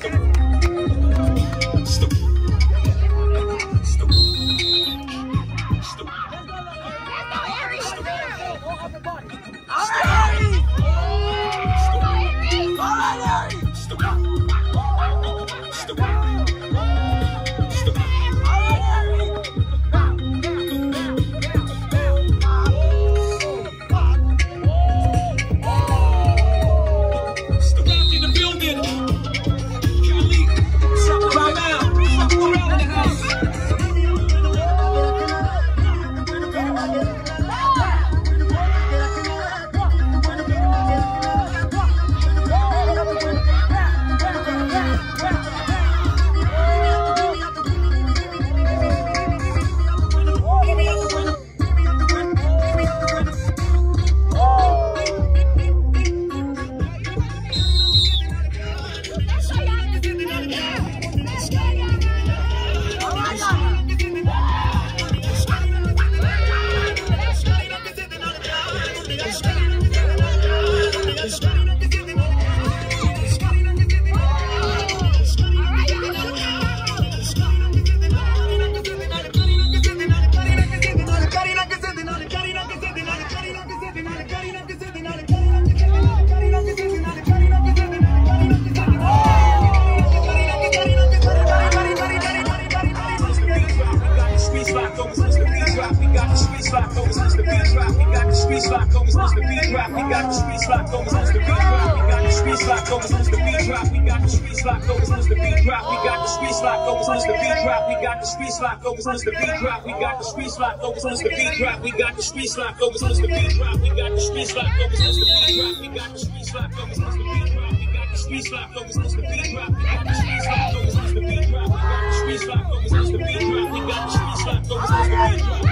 custom. streets locked on us the beat drop. We got the streets locked on us the beat drop. We got the streets locked on us the beat drop. We got the streets locked on us the beat drop. We got the streets locked on us the beat drop. We got the streets locked on us the beat drop. We got the streets locked on us the beat drop. We got the streets locked on us the beat drop. We got the streets locked on us the beat drop. We got the streets locked on us the beat drop. We got the streets locked on us the beat drop. We got the streets locked on us the beat drop. We got the streets locked on us the beat drop. We got the streets locked on us the beat drop.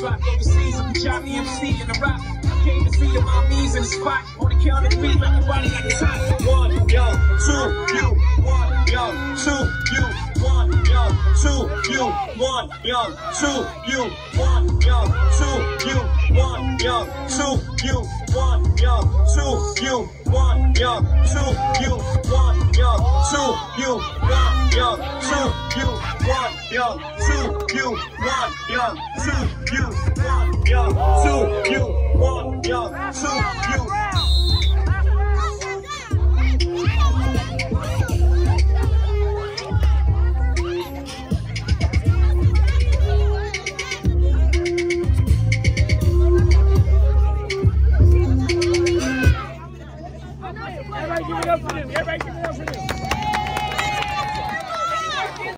Trapped overseas, I'm Johnny MC in the rock. I came to see your mommies in the spot. On the count of three, like a body at the top. One, yo, two, you, one, yo, two, you, one, yo, two, you, one, yo, two, you, one, yo, two, you, one, yo, two, you, one, yo, two, you, one, yo, two, you, one, yo, two, you, one yo, two, you, one, yo, two, you, one, yo, two, you, one, yo, two, you,